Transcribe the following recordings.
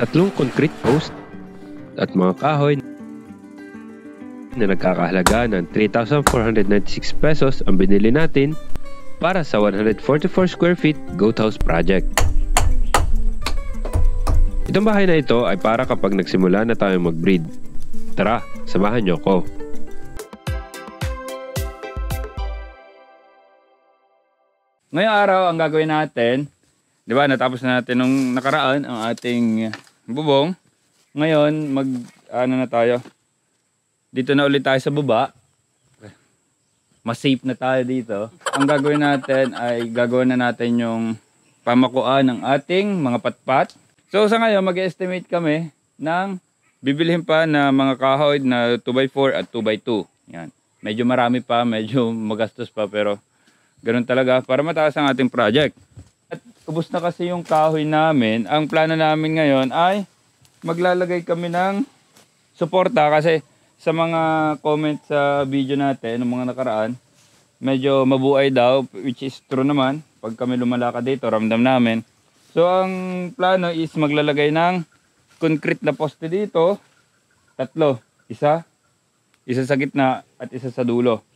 tatlong concrete post at mga kahoy na nagkakahalaga ng 3,496 pesos ang binili natin para sa 144 square feet goat house project. Itong bahay na ito ay para kapag nagsimula na tayo mag-breed. Tara, samahan niyo ko. Ngayong araw, ang gagawin natin, di ba, natapos na natin nung nakaraan ang ating bubong. Ngayon, mag, ano na tayo, dito na ulit tayo sa baba. Mas safe na tayo dito. Ang gagawin natin ay gagawin na natin yung pamakuan ng ating mga patpat. So sa ngayon, mag-estimate kami ng bibilhin pa na mga kahoy na 2x4 at 2x2. Yan. Medyo marami pa, medyo magastos pa pero ganun talaga para mataas ang ating project. At ubos na kasi yung kahoy namin. Ang plano namin ngayon ay maglalagay kami ng suporta kasi sa mga comment sa video natin, ng mga nakaraan, medyo mabuhay daw, which is true naman. Pag kami lumalakad dito, ramdam namin. So, ang plano is maglalagay ng concrete na poste dito. Tatlo. Isa, isa sa gitna at isa sa dulo.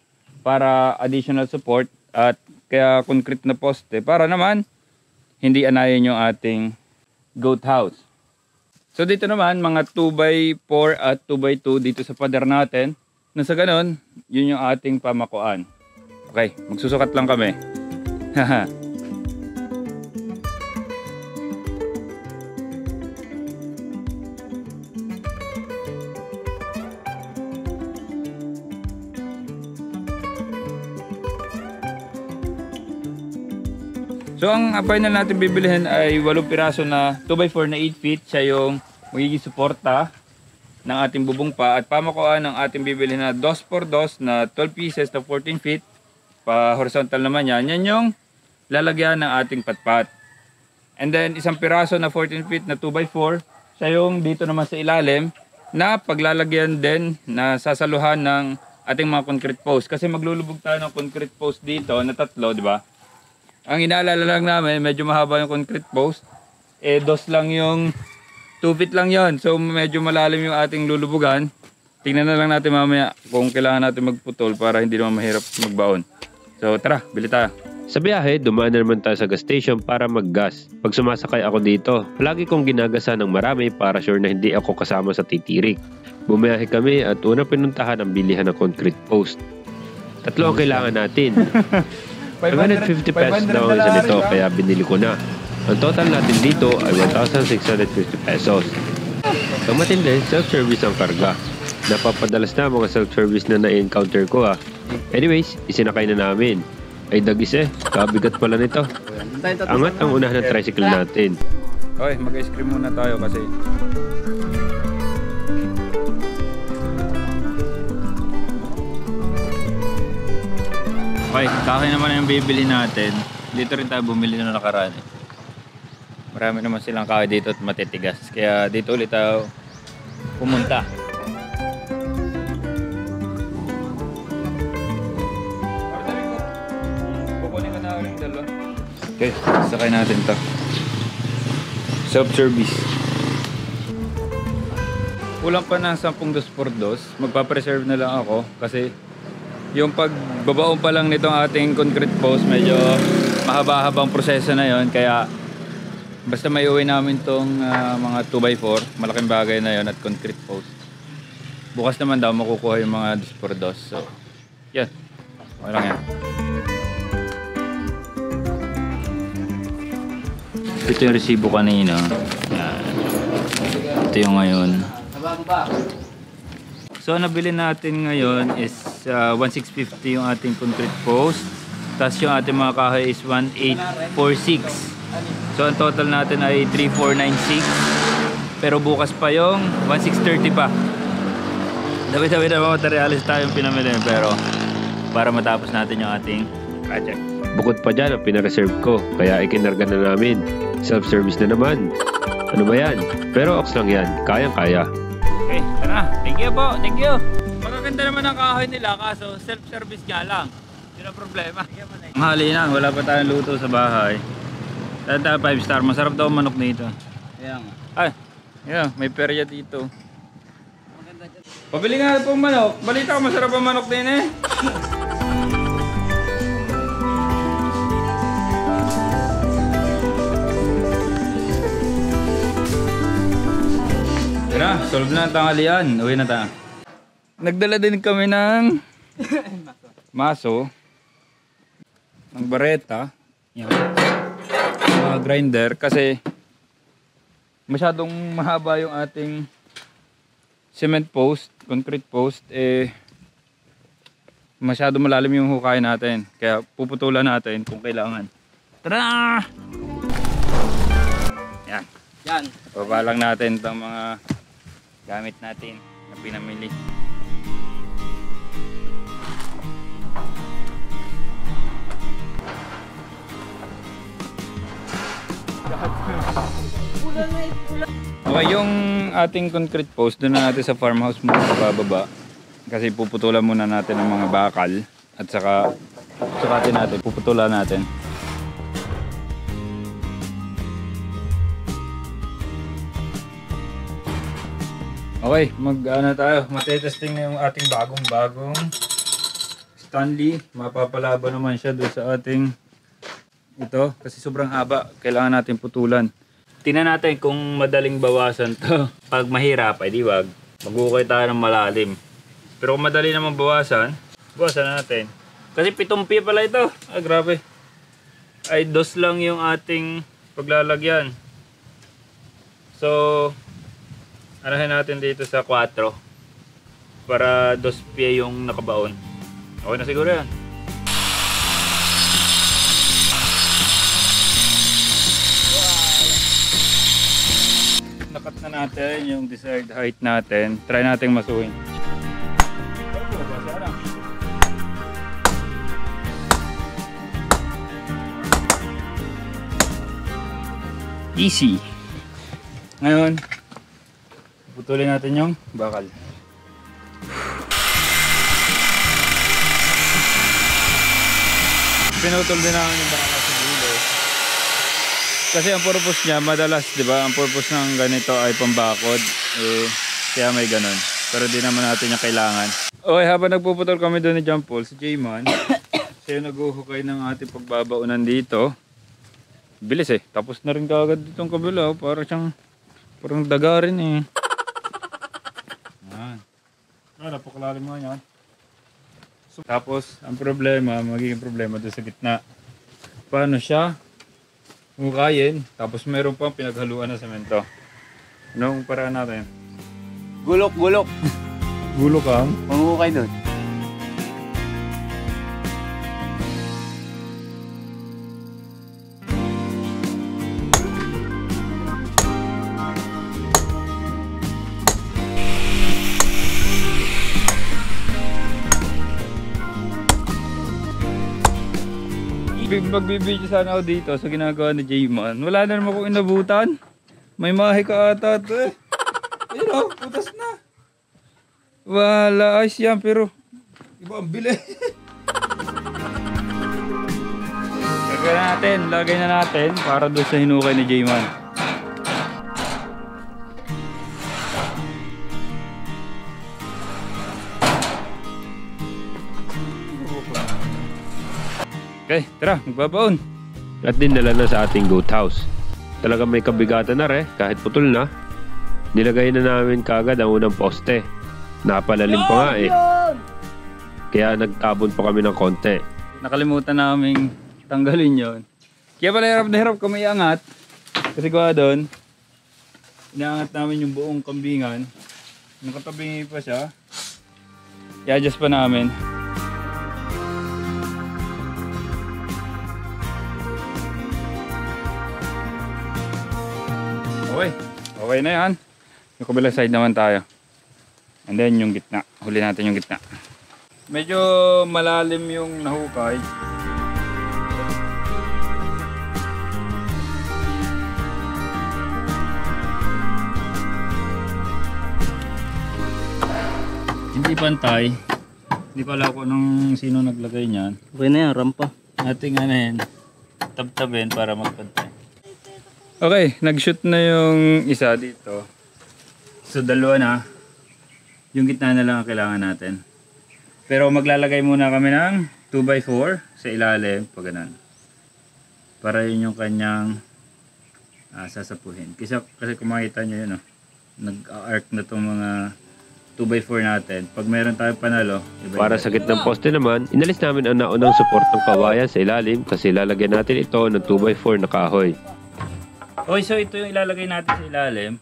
Para additional support at kaya concrete na poste. Para naman, hindi anayin yung ating goat house. So dito naman, mga 2x4 at 2x2 dito sa pader natin. Na sa ganun, yun yung ating pamakuan. Okay, magsusukat lang kami. Haha. So ang final natin bibilihin ay 8 piraso na 2x4 na 8 feet. Siya yung magiging suporta ng ating bubong pa. At pamakuan ng ating bibilihin na 2x2 na 12 pieces na 14 feet. Pa horizontal naman yan. Yan yung lalagyan ng ating patpat. And then isang piraso na 14 feet na 2x4. Siya yung dito naman sa ilalim na paglalagyan din na sasaluhan ng ating mga concrete post. Kasi maglulubog tayo ng concrete post dito na tatlo, di ba? Ang inaalala lang namin, medyo mahaba yung concrete post. Eh, dos lang yung 2 feet lang yon So, medyo malalim yung ating lulubugan. Tingnan na lang natin mamaya kung kailangan natin magputol para hindi naman mahirap magbaon. So, tara, bili tayo. Sa biyahe, dumaan na naman tayo sa gas station para maggas. Pag sumasakay ako dito, palagi kong ginagasa ng marami para sure na hindi ako kasama sa titirik. Bumiyahe kami at unang pinuntahan ang bilihan ng concrete post. Tatlo ang kailangan natin. 550 pesos daw ang isa nito kaya binili ko na. Ang total natin dito ay 1,650 pesos. Ang matindi, self-service ang karga. Napapadalas na mga self-service na na-encounter ko ah. Anyways, isinakay na namin. Ay dagis eh, kabigat pala nito. Angat ang unahan ng tricycle natin. Okay, mag-ice cream muna tayo kasi Okay, kahoy naman yung bibili natin. Dito rin tayo bumili na nakaraan. eh. Marami naman silang kahoy dito at matitigas. Kaya dito ulit tayo pumunta. Okay, sakay natin to. Self-service. Kulang pa ng 10 dos por dos. Magpapreserve na lang ako kasi yung pagbabaon pa lang nitong ating concrete post medyo mahaba-habang proseso na yon kaya basta may uwi namin tong ah, mga 2x4 malaking bagay na yon at concrete post. Bukas naman daw makukuha yung mga 2x2 so yan okay lang yan. Ito yung resibo kanina. Yan. ito yung ngayon. So nabili natin ngayon is uh, 1650 yung ating concrete post. Tapos yung ating mga kahoy is 1846. So ang total natin ay 3496. Pero bukas pa yung 1630 pa. Dabi-dabi na mga materialis tayong pinamili pero para matapos natin yung ating project. Bukod pa dyan ang pinareserve ko, kaya ikinarga na namin. Self-service na naman. Ano ba yan? Pero ox lang yan, kayang-kaya. Okay, tara. Thank you po. Thank you. Magaganda naman ang kahoy nila kaso self-service nga lang. Yun ang problema. Ang hali na. Wala pa tayong luto sa bahay. Tanda 5 star. Masarap daw manok nito. Kaya nga. Ay, Yeah, may perya dito. Pabili nga pong manok. Balita ko masarap ang manok din eh. Tara, solve na ang tanghalian. Uwi na tayo. Nagdala din kami ng maso, ng bareta, yan. grinder kasi masyadong mahaba yung ating cement post, concrete post, eh masyado malalim yung hukay natin. Kaya puputulan natin kung kailangan. Tara! Yan. Yan. Baba lang natin itong mga gamit natin na pinamili. Okay, yung ating concrete post, doon na natin sa farmhouse muna bababa. Kasi puputulan muna natin ang mga bakal at saka sukatin natin, puputulan natin. Okay, mag ano tayo, matetesting na yung ating bagong bagong Stanley. Mapapalaba naman siya doon sa ating ito kasi sobrang haba. Kailangan natin putulan. Tingnan natin kung madaling bawasan to. Pag mahirap, ay di wag. Mag-ukay tayo ng malalim. Pero kung madali naman bawasan, bawasan natin. Kasi pitong pi pala ito. Ah, grabe. Ay, dos lang yung ating paglalagyan. So, anahin natin dito sa 4 para dos pie yung nakabaon. Okay na siguro yan. Nakat na natin yung desired height natin. Try natin masuhin. Easy. Ngayon, putulin natin yung bakal. Pinutol din namin yung bakal sa dulo. Kasi ang purpose niya, madalas, di ba, ang purpose ng ganito ay pambakod. Eh, kaya may ganun. Pero di naman natin yung kailangan. Okay, habang nagpuputol kami doon ni John Paul, si J-Man, siya yung naghuhukay ng ating pagbabaunan dito. Bilis eh. Tapos na rin kagad ditong kabila. oh. Para siyang, parang daga rin eh. Ah, napakalalim mo yan. So, tapos, ang problema, magiging problema doon sa gitna. Paano siya hukayin, tapos meron pang pinaghaluan na semento. Anong paraan natin? Gulok, gulok. Gulo kang? Manghukay doon. Magbibideo sana ako dito sa ginagawa ni J-Man. Wala na naman akong inabutan. May mahi ka ata ito eh. Ayun o, putas na. Wala, ayos yan pero iba ang bili. Lagay natin, lagay na natin para doon sa hinukay ni J-Man. Okay, tara, magbabaon. At dinala na sa ating goat house. Talagang may kabigatan na re, kahit putol na. Nilagay na namin kagad ang unang poste. Napalalim pa nga eh. Kaya nagtabon pa kami ng konti. Nakalimutan naming tanggalin yon. Kaya pala hirap na hirap kami iangat. Kasi gawa doon, inaangat namin yung buong kambingan. Nakatabingi pa siya. I-adjust pa namin. Okay. Okay na yan. Yung kabilang side naman tayo. And then yung gitna. Huli natin yung gitna. Medyo malalim yung nahukay. Hindi pantay. Hindi ko alam kung anong sino naglagay niyan. Okay na yan, rampa. Ating ano yan, tabtabin para magpantay. Okay, nag-shoot na yung isa dito. So dalawa na. Yung gitna na lang ang kailangan natin. Pero maglalagay muna kami ng 2x4 sa ilalim. Pag ganun. Para yun yung kanyang ah, sasapuhin. Kasi, kasi kung makita nyo yun, oh, nag-arc na itong mga 2x4 natin. Pag meron tayong panalo, iba Para sa gitnang poste naman, inalis namin ang naunang suportang kawayan sa ilalim kasi lalagyan natin ito ng 2x4 na kahoy. Okay, so ito yung ilalagay natin sa ilalim.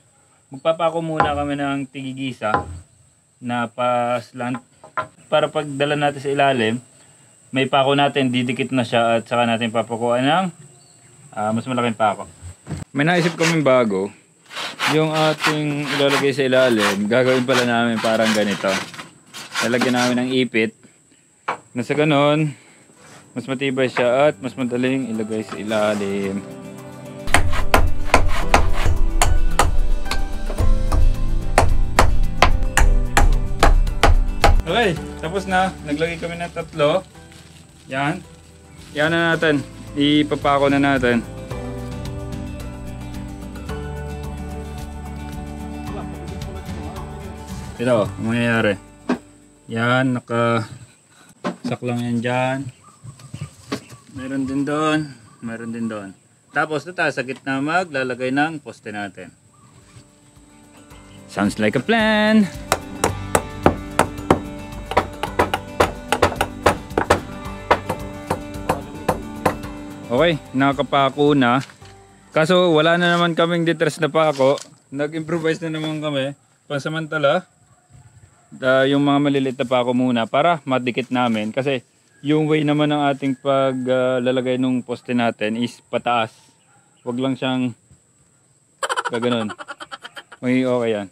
Magpapako muna kami ng tigigisa na pa-slant para pag dala natin sa ilalim, may pako natin, didikit na siya at saka natin papakuan ng ah, mas malaking pako. May naisip kami bago, yung ating ilalagay sa ilalim, gagawin pala namin parang ganito. Lalagyan namin ng ipit na sa ganon, mas matibay siya at mas madaling ilagay sa ilalim. Okay, tapos na. Naglagay kami ng tatlo. Yan. Yan na natin. Ipapako na natin. Ito, ang mangyayari. Yan, naka saklang yan dyan. Meron din doon. Meron din doon. Tapos ito sa gitna maglalagay ng poste natin. Sounds like a plan. Okay, nakakapako na. Kaso wala na naman kaming detres na pako. Nag-improvise na naman kami. Pansamantala, da, yung mga maliliit na pako muna para madikit namin. Kasi yung way naman ng ating paglalagay ng poste natin is pataas. Wag lang siyang gaganon. May okay yan.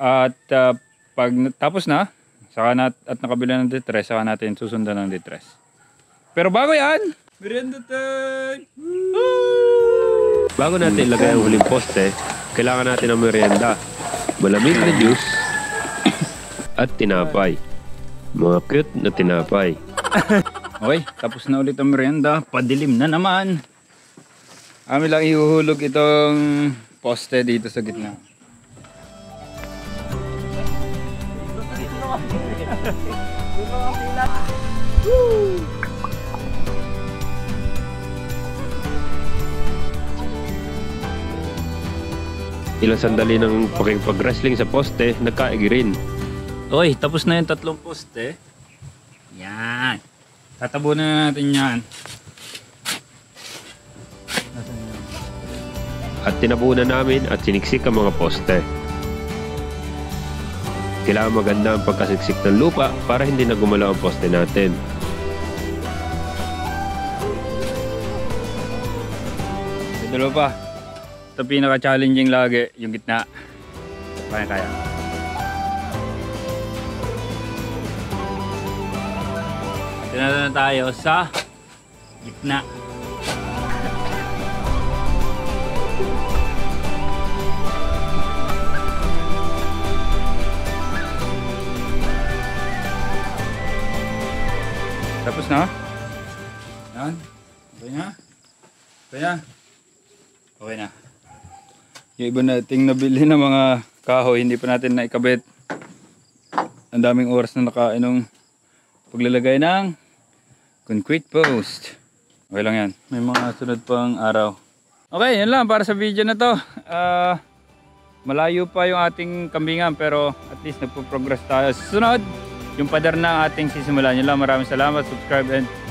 At ah, pag na- tapos na, saka nat, at nakabila ng detres, saka natin susundan ng detres. Pero bago yan, merienda time! Bago natin ilagay ang huling poste, kailangan natin ng merienda, malamig na juice, at tinapay. Mga cute na tinapay. Okay, tapos na ulit ang merienda. Padilim na naman. Amin lang ihuhulog itong poste dito sa gitna. Ilang sandali ng pakipag-wrestling sa poste, nagkaigi rin. Okay, tapos na yung tatlong poste. Yan. Tatabunan na natin yan. At tinabunan namin at siniksik ang mga poste. Kailangan maganda ang pagkasiksik ng lupa para hindi na gumalaw ang poste natin. Dalawa pa. Ito pinaka-challenging lagi, yung gitna. Kaya kaya. Tinata na tayo sa gitna. Tapos na? Yan. Okay na? Okay na? Okay na. Yung iba nating nabili ng mga kahoy, hindi pa natin naikabit. Ang daming oras na nakain ng paglalagay ng concrete post. Okay lang yan. May mga sunod pang araw. Okay, yun lang para sa video na to. Ah, malayo pa yung ating kambingan pero at least nagpo-progress tayo. Sa Sunod, yung pader na ating sisimulan. Yun lang, maraming salamat. Subscribe and.